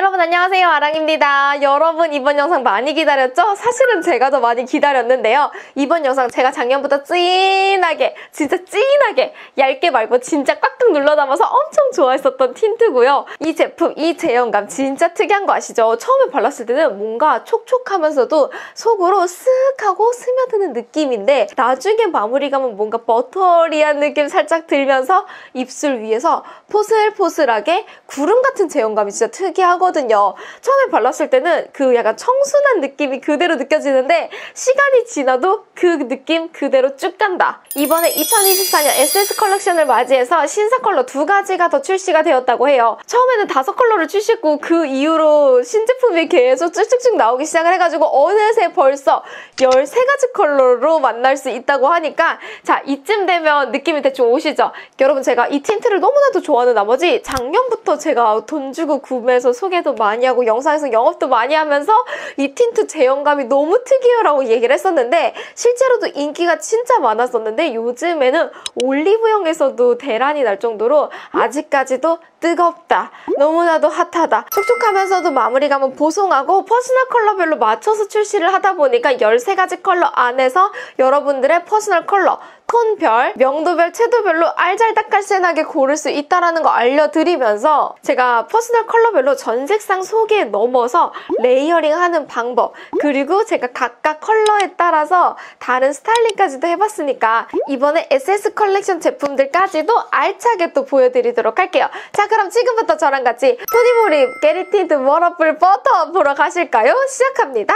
여러분 안녕하세요. 아랑입니다. 여러분 이번 영상 많이 기다렸죠? 사실은 제가 더 많이 기다렸는데요. 이번 영상 제가 작년부터 진하게 진짜 진하게 얇게 말고 진짜 꽉꽉 눌러 담아서 엄청 좋아했었던 틴트고요. 이 제품 이 제형감 진짜 특이한 거 아시죠? 처음에 발랐을 때는 뭔가 촉촉하면서도 속으로 쓱 하고 스며드는 느낌인데 나중에 마무리감은 뭔가 버터리한 느낌 살짝 들면서 입술 위에서 포슬포슬하게 구름 같은 제형감이 진짜 특이하고 하거든요. 처음에 발랐을 때는 그 약간 청순한 느낌이 그대로 느껴지는데 시간이 지나도 그 느낌 그대로 쭉 간다. 이번에 2024년 SS 컬렉션을 맞이해서 신상 컬러 두 가지가 더 출시가 되었다고 해요. 처음에는 다섯 컬러를 출시했고 그 이후로 신제품이 계속 쭉쭉쭉 나오기 시작을 해가지고 어느새 벌써 13가지 컬러로 만날 수 있다고 하니까 자 이쯤 되면 느낌이 대충 오시죠? 여러분 제가 이 tint를 너무나도 좋아하는 나머지 작년부터 제가 돈 주고 구매해서 소 소개도 많이 하고 영상에서 영업도 많이 하면서 이 틴트 제형감이 너무 특이해라고 얘기를 했었는데 실제로도 인기가 진짜 많았었는데 요즘에는 올리브영에서도 대란이 날 정도로 아직까지도 뜨겁다. 너무나도 hot하다. 촉촉하면서도 마무리감은 보송하고 personal color별로 맞춰서 출시를 하다 보니까 13가지 컬러 안에서 여러분들의 personal color 톤별, 명도별, 채도별로 알잘딱깔센하게 고를 수 있다는 거 알려드리면서 제가 personal color별로 전 색상 소개 넘어서 layering하는 방법 그리고 제가 각각 컬러에 따라서 다른 styling까지도 해봤으니까 이번에 SS 컬렉션 제품들까지도 알차게 또 보여드리도록 할게요. 자 그럼 지금부터 저랑 같이 토니모리 Get It Tint Waterful Butter 보러 가실까요? 시작합니다.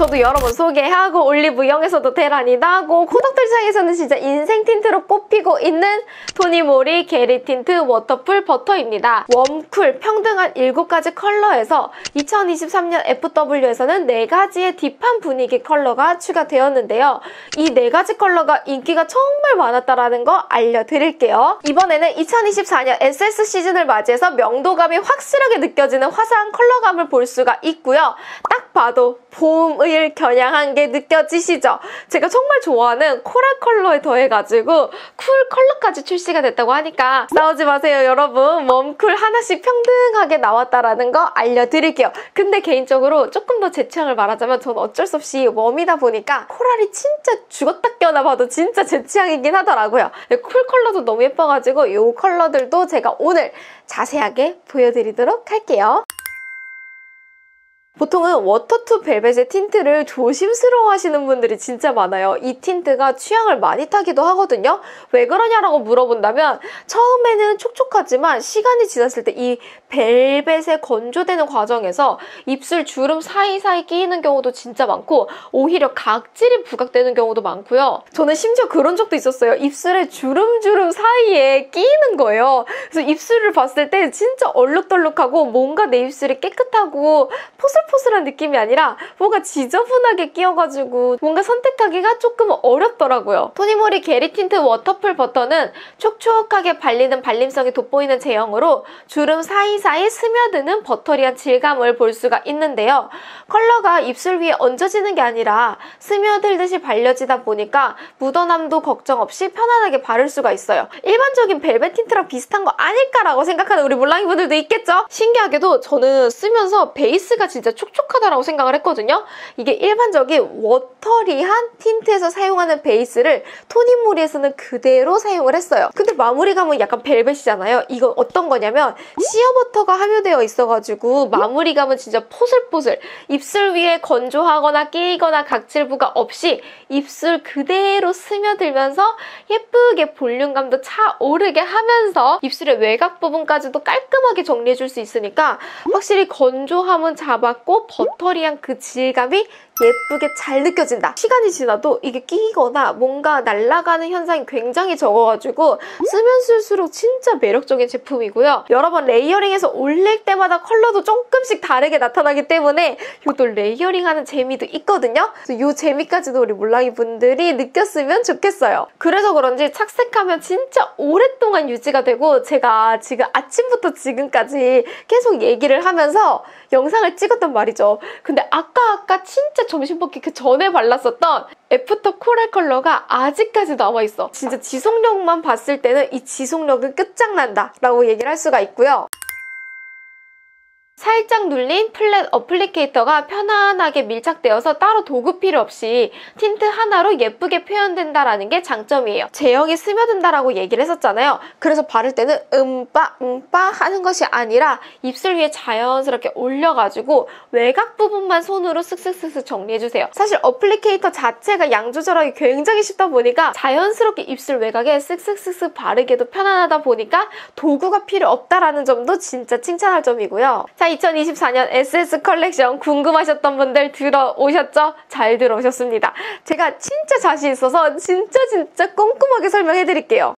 저도 여러 번 소개하고 올리브영에서도 대란이 나고 코덕들 사이에서는 진짜 인생 tint로 꼽히고 있는 토니모리 Get It Tint Waterful Butter입니다. warm cool 평등한 7가지 컬러에서 2023년 FW에서는 4가지의 deep한 분위기 컬러가 추가되었는데요. 이 4가지 컬러가 인기가 정말 많았다는 거 알려드릴게요. 이번에는 2024년 SS 시즌을 맞이해서 명도감이 확실하게 느껴지는 화사한 컬러감을 볼 수가 있고요. 딱 봐도 봄여름을 겨냥한 게 느껴지시죠? 제가 정말 좋아하는 coral 컬러에 더해가지고 cool 컬러까지 출시가 됐다고 하니까 싸우지 마세요 여러분. warm cool 하나씩 평등하게 나왔다라는 거 알려드릴게요. 근데 개인적으로 조금 더 제 취향을 말하자면 저는 어쩔 수 없이 warm이다 보니까 coral이 진짜 죽었다 깨어나 봐도 진짜 제 취향이긴 하더라고요. cool 컬러도 너무 예뻐가지고 이 컬러들도 제가 오늘 자세하게 보여드리도록 할게요 보통은 워터투 벨벳의 틴트를 조심스러워 하시는 분들이 진짜 많아요. 이 틴트가 취향을 많이 타기도 하거든요. 왜 그러냐라고 물어본다면 처음에는 촉촉하지만 시간이 지났을 때 이 벨벳에 건조되는 과정에서 입술 주름 사이사이 끼이는 경우도 진짜 많고 오히려 각질이 부각되는 경우도 많고요. 저는 심지어 그런 적도 있었어요. 입술에 주름주름 사이에 끼이는 거예요. 그래서 입술을 봤을 때 진짜 얼룩덜룩하고 뭔가 내 입술이 깨끗하고 포슬 포슬포슬한 느낌이 아니라 뭔가 지저분하게 끼어가지고 뭔가 선택하기가 조금 어렵더라고요. 토니모리 겟잇 틴트 워터풀 버터는 촉촉하게 발리는 발림성이 돋보이는 제형으로 주름 사이사이 스며드는 buttery한 질감을 볼 수가 있는데요. 컬러가 입술 위에 얹어지는 게 아니라 스며들듯이 발려지다 보니까 묻어남도 걱정 없이 편안하게 바를 수가 있어요. 일반적인 벨벳 틴트랑 비슷한 거 아닐까라고 생각하는 우리 몰랑이 분들도 있겠죠? 신기하게도 저는 쓰면서 베이스가 진짜 촉촉하다라고 생각을 했거든요. 이게 일반적인 워터리한 틴트에서 사용하는 베이스를 토니모리에서는 그대로 사용을 했어요. 근데 마무리감은 약간 벨벳이잖아요. 이건 어떤 거냐면 시어버터가 함유되어 있어가지고 마무리감은 진짜 포슬포슬 입술 위에 건조하거나 끼거나 각질부가 없이 입술 그대로 스며들면서 예쁘게 볼륨감도 차오르게 하면서 입술의 외곽 부분까지도 깔끔하게 정리해줄 수 있으니까 확실히 건조함은 잡았고 buttery한 그 질감이 예쁘게 잘 느껴진다. 시간이 지나도 이게 끼거나 뭔가 날아가는 현상이 굉장히 적어가지고 쓰면 쓸수록 진짜 매력적인 제품이고요. 여러 번 layering해서 올릴 때마다 컬러도 조금씩 다르게 나타나기 때문에 이것도 layering하는 재미도 있거든요. 이 재미까지도 우리 몰랑이 분들이 느꼈으면 좋겠어요. 그래서 그런지 착색하면 진짜 오랫동안 유지가 되고 제가 지금 아침부터 지금까지 계속 얘기를 하면서 영상을 찍었단 말이죠. 근데 아까 아까 진짜 점심 먹기 그 전에 발랐었던 애프터 코랄 컬러가 아직까지 남아있어. 진짜 지속력만 봤을 때는 이 지속력은 끝장난다 라고 얘기를 할 수가 있고요. 살짝 눌린 flat applicator가 편안하게 밀착되어서 따로 도구 필요 없이 틴트 하나로 예쁘게 표현된다라는 게 장점이에요. 제형이 스며든다라고 얘기를 했었잖아요. 그래서 바를 때는 음빠 음빠 하는 것이 아니라 입술 위에 자연스럽게 올려가지고 외곽 부분만 손으로 쓱쓱쓱쓱 정리해주세요. 사실 applicator 자체가 양 조절하기 굉장히 쉽다 보니까 자연스럽게 입술 외곽에 쓱쓱쓱쓱 바르기도 편안하다 보니까 도구가 필요 없다라는 점도 진짜 칭찬할 점이고요. 자, 2024년 SS 컬렉션 궁금하셨던 분들 들어오셨죠? 잘 들어오셨습니다. 제가 진짜 자신 있어서 진짜 진짜 꼼꼼하게 설명해드릴게요.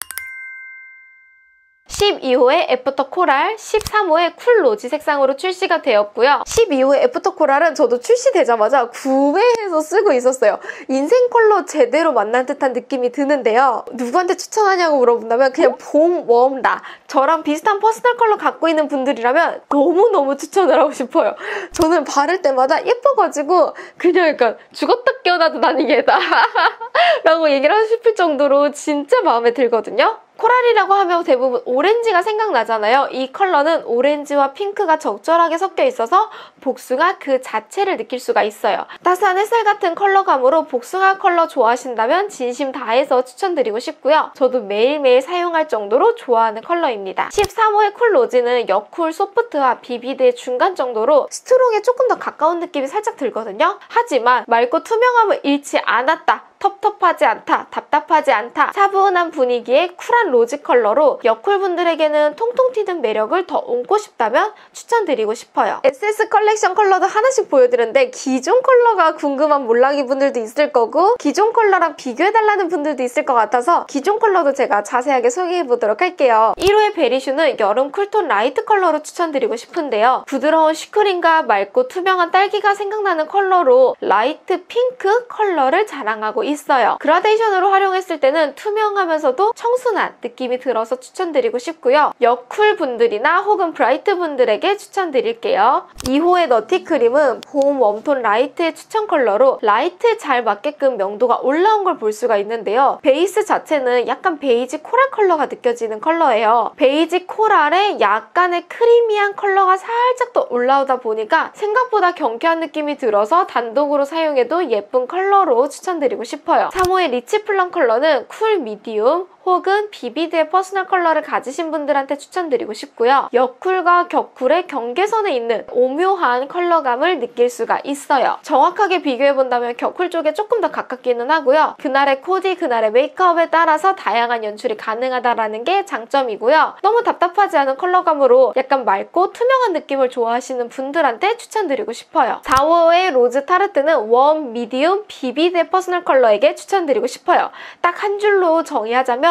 12호의 애프터 코랄, 13호의 쿨 로지 색상으로 출시가 되었고요. 12호의 애프터 코랄은 저도 출시되자마자 구매해서 쓰고 있었어요. 인생 컬러 제대로 만난 듯한 느낌이 드는데요. 누구한테 추천하냐고 물어본다면 그냥 봄, 웜, 라 저랑 비슷한 personal color 갖고 있는 분들이라면 너무너무 추천을 하고 싶어요. 저는 바를 때마다 예뻐가지고 그냥 약간 죽었다 깨어나도 난 이게다 라고 얘기를 하고 싶을 정도로 진짜 마음에 들거든요. 코랄이라고 하면 대부분 오렌지가 생각나잖아요. 이 컬러는 오렌지와 핑크가 적절하게 섞여 있어서 복숭아 그 자체를 느낄 수가 있어요. 따스한 햇살 같은 컬러감으로 복숭아 컬러 좋아하신다면 진심 다해서 추천드리고 싶고요. 저도 매일매일 사용할 정도로 좋아하는 컬러입니다. 13호의 쿨 로지는 여쿨 soft와 vivid의 중간 정도로 strong에 조금 더 가까운 느낌이 살짝 들거든요. 하지만 맑고 투명함을 잃지 않았다. 텁텁하지 않다, 답답하지 않다, 차분한 분위기의 쿨한 로즈 컬러로 여쿨분들에게는 통통 튀는 매력을 더 얹고 싶다면 추천드리고 싶어요. SS 컬렉션 컬러도 하나씩 보여드렸는데 기존 컬러가 궁금한 몰랑이 분들도 있을 거고 기존 컬러랑 비교해달라는 분들도 있을 것 같아서 기존 컬러도 제가 자세하게 소개해보도록 할게요. 1호의 베리슈는 여름 쿨톤 light 컬러로 추천드리고 싶은데요. 부드러운 슈크림과 맑고 투명한 딸기가 생각나는 컬러로 light 핑크 컬러를 자랑하고 있어요. 그라데이션으로 활용했을 때는 투명하면서도 청순한 느낌이 들어서 추천드리고 싶고요. 여쿨 분들이나 혹은 bright 분들에게 추천드릴게요. 2호의 너티 크림은 봄 웜톤 light의 추천 컬러로 light에 잘 맞게끔 명도가 올라온 걸 볼 수가 있는데요. 베이스 자체는 약간 베이지 코랄 컬러가 느껴지는 컬러예요. 베이지 코랄에 약간의 creamy한 컬러가 살짝 더 올라오다 보니까 생각보다 경쾌한 느낌이 들어서 단독으로 사용해도 예쁜 컬러로 추천드리고 싶어요. 싶어요. 3호의 리치 플럼 컬러는 cool medium, 혹은 vivid의 personal color를 가지신 분들한테 추천드리고 싶고요. 여쿨과 겨쿨의 경계선에 있는 오묘한 컬러감을 느낄 수가 있어요. 정확하게 비교해본다면 겨쿨 쪽에 조금 더 가깝기는 하고요. 그날의 코디, 그날의 메이크업에 따라서 다양한 연출이 가능하다는 게 장점이고요. 너무 답답하지 않은 컬러감으로 약간 맑고 투명한 느낌을 좋아하시는 분들한테 추천드리고 싶어요. 4호의 로즈 타르트는 warm, medium, vivid의 personal color에게 추천드리고 싶어요. 딱 한 줄로 정의하자면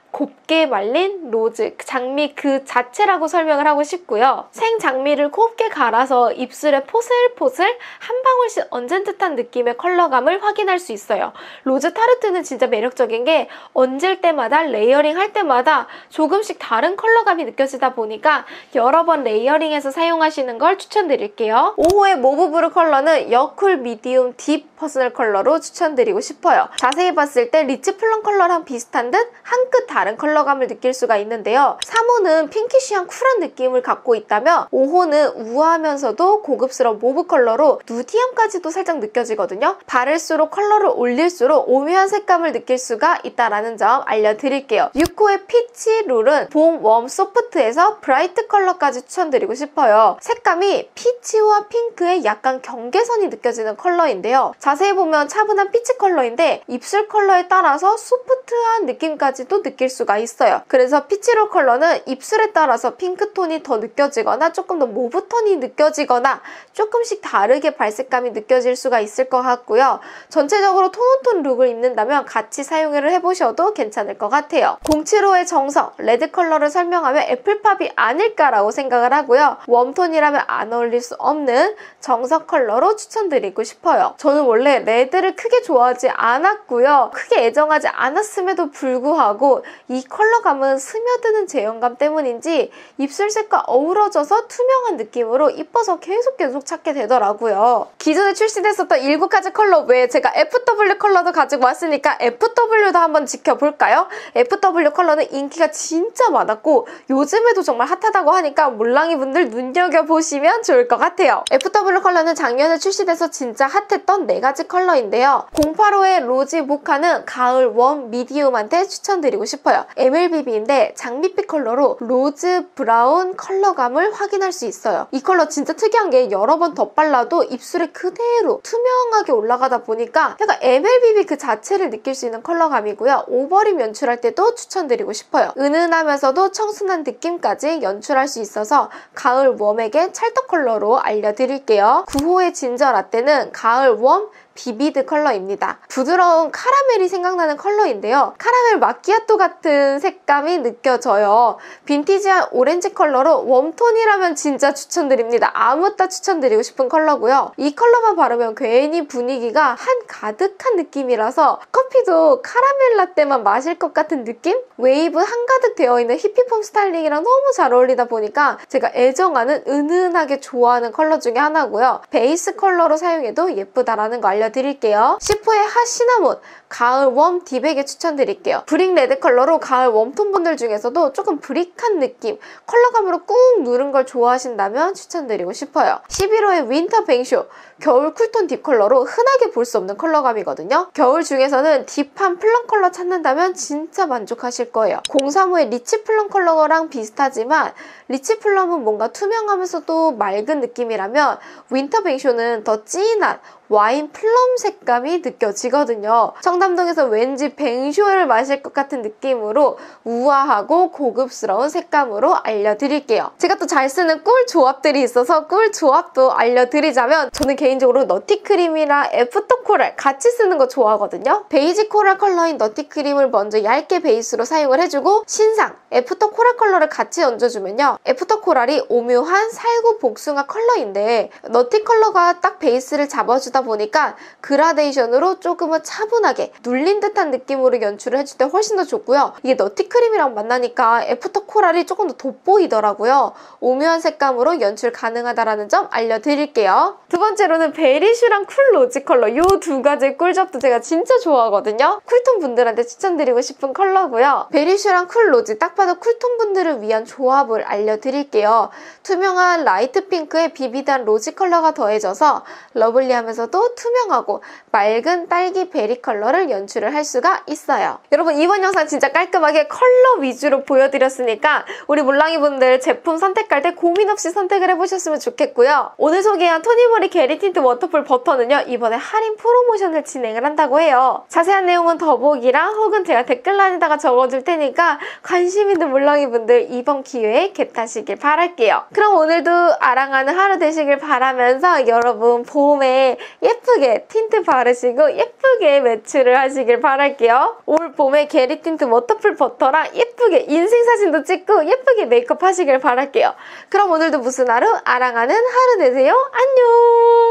곱게 말린 로즈, 장미 그 자체라고 설명을 하고 싶고요. 생장미를 곱게 갈아서 입술에 포슬포슬 한 방울씩 얹은 듯한 느낌의 컬러감을 확인할 수 있어요. 로즈 타르트는 진짜 매력적인 게 얹을 때마다 layering 할 때마다 조금씩 다른 컬러감이 느껴지다 보니까 여러 번 layering해서 사용하시는 걸 추천드릴게요. 5호의 모브브루 컬러는 여쿨 medium deep personal 컬러로 추천드리고 싶어요. 자세히 봤을 때 리치 플럼 컬러랑 비슷한 듯 한 끗 다른 다른 컬러감을 느낄 수가 있는데요. 3호는 pinkish한 쿨한 느낌을 갖고 있다면 5호는 우아하면서도 고급스러운 mauve 컬러로 nudy함까지도 살짝 느껴지거든요. 바를수록 컬러를 올릴수록 오묘한 색감을 느낄 수가 있다는 점 알려드릴게요. 6호의 피치 룰은 봄 warm soft에서 bright 컬러까지 추천드리고 싶어요. 색감이 peach와 핑크의 약간 경계선이 느껴지는 컬러인데요. 자세히 보면 차분한 peach 컬러인데 입술 컬러에 따라서 soft한 느낌까지도 느낄 수가 있어요. 그래서 피치로 컬러는 입술에 따라서 핑크톤이 더 느껴지거나 조금 더 mauve톤이 느껴지거나 조금씩 다르게 발색감이 느껴질 수가 있을 것 같고요. 전체적으로 tone on tone look을 입는다면 같이 사용을 해보셔도 괜찮을 것 같아요. 07호의 정석, 레드 컬러를 설명하면 애플팝이 아닐까라고 생각을 하고요. warm톤이라면 안 어울릴 수 없는 정석 컬러로 추천드리고 싶어요. 저는 원래 레드를 크게 좋아하지 않았고요. 크게 애정하지 않았음에도 불구하고 이 컬러감은 스며드는 제형감 때문인지 입술색과 어우러져서 투명한 느낌으로 이뻐서 계속 계속 찾게 되더라고요. 기존에 출시됐었던 7가지 컬러 외에 제가 FW 컬러도 가지고 왔으니까 FW도 한번 지켜볼까요? FW 컬러는 인기가 진짜 많았고 요즘에도 정말 핫하다고 하니까 몰랑이 분들 눈여겨보시면 좋을 것 같아요. FW 컬러는 작년에 출시돼서 진짜 핫했던 4가지 컬러인데요. 08호의 로지 모카는 가을 warm medium한테 추천드리고 싶어요. MLBB인데 장미빛 컬러로 rose 브라운 컬러감을 확인할 수 있어요. 이 컬러 진짜 특이한 게 여러 번 덧발라도 입술에 그대로 투명하게 올라가다 보니까 약간 MLBB 그 자체를 느낄 수 있는 컬러감이고요. over lip 연출할 때도 추천드리고 싶어요. 은은하면서도 청순한 느낌까지 연출할 수 있어서 가을 warm에게 찰떡 컬러로 알려드릴게요. 9호의 진저 라떼는 가을 warm vivid 컬러입니다. 부드러운 카라멜이 생각나는 컬러인데요. 카라멜 마키아토 같은 색감이 느껴져요. 빈티지한 오렌지 컬러로 warm톤이라면 진짜 추천드립니다. 아묻따 추천드리고 싶은 컬러고요. 이 컬러만 바르면 괜히 분위기가 한 가득한 느낌이라서 커피도 카라멜 라떼만 마실 것 같은 느낌? 웨이브 한가득 되어 있는 히피펌 스타일링이랑 너무 잘 어울리다 보니까 제가 애정하는 은은하게 좋아하는 컬러 중에 하나고요. 베이스 컬러로 사용해도 예쁘다라는 거 알려드릴게요. 알려드릴게요. 시포의 핫 시나몬 가을 warm deep에게 추천드릴게요. brick 레드 컬러로 가을 warm톤 분들 중에서도 조금 brick한 느낌, 컬러감으로 꾹 누른 걸 좋아하신다면 추천드리고 싶어요. 11호의 윈터 뱅쇼 겨울 cool톤 deep 컬러로 흔하게 볼 수 없는 컬러감이거든요. 겨울 중에서는 deep한 plum 컬러 찾는다면 진짜 만족하실 거예요. 03호의 리치 플럼 컬러랑 비슷하지만 리치 플럼은 뭔가 투명하면서도 맑은 느낌이라면 윈터 뱅쇼는 더 진한 와인 plum 색감이 느껴지거든요. 청담동에서 왠지 뱅쇼를 마실 것 같은 느낌으로 우아하고 고급스러운 색감으로 알려드릴게요. 제가 또 잘 쓰는 꿀 조합들이 있어서 꿀 조합도 알려드리자면 저는 개인적으로 너티크림이랑 애프터 코랄 같이 쓰는 거 좋아하거든요. 베이지 coral 컬러인 너티크림을 먼저 얇게 베이스로 사용을 해주고 신상 애프터 코랄 컬러를 같이 얹어주면요. 애프터 코랄이 오묘한 살구 복숭아 컬러인데 너티 컬러가 딱 베이스를 잡아주다 보니까 그라데이션으로 조금은 차분하게 눌린 듯한 느낌으로 연출을 해줄 때 훨씬 더 좋고요. 이게 너티크림이랑 만나니까 애프터 코랄이 조금 더 돋보이더라고요. 오묘한 색감으로 연출 가능하다는 점 알려드릴게요. 두 번째로는 베리슈랑 쿨 로지 컬러 이 두 가지 꿀조합도 제가 진짜 좋아하거든요. cool톤 분들한테 추천드리고 싶은 컬러고요. 베리슈랑 쿨 로지 딱 봐도 cool톤 분들을 위한 조합을 알려드릴게요. 투명한 light 핑크에 vivid한 로지 컬러가 더해져서 lovely하면서도 투명하고 맑은 딸기 berry 컬러를 연출을 할 수가 있어요. 여러분 이번 영상 진짜 깔끔하게 컬러 위주로 보여드렸으니까 우리 몰랑이 분들 제품 선택할 때 고민 없이 선택을 해보셨으면 좋겠고요. 오늘 소개한 토니모리 겟잇 틴트 워터풀 버터는요 이번에 할인 프로모션을 진행을 한다고 해요. 자세한 내용은 더보기랑 혹은 제가 댓글란에다가 적어줄 테니까 관심 있는 몰랑이 분들 이번 기회에 get하시길 바랄게요. 그럼 오늘도 아랑하는 하루 되시길 바라면서 여러분 봄에 예쁘게 틴트 바르시고 예쁘게 외출을 하시길 바랄게요. 올 봄에 겟잇 틴트 워터풀 버터랑 예쁘게 인생 사진도 찍고 예쁘게 메이크업 하시길 바랄게요. 그럼 오늘도 무슨 하루? 아랑하는 하루 되세요. 안녕! 끝!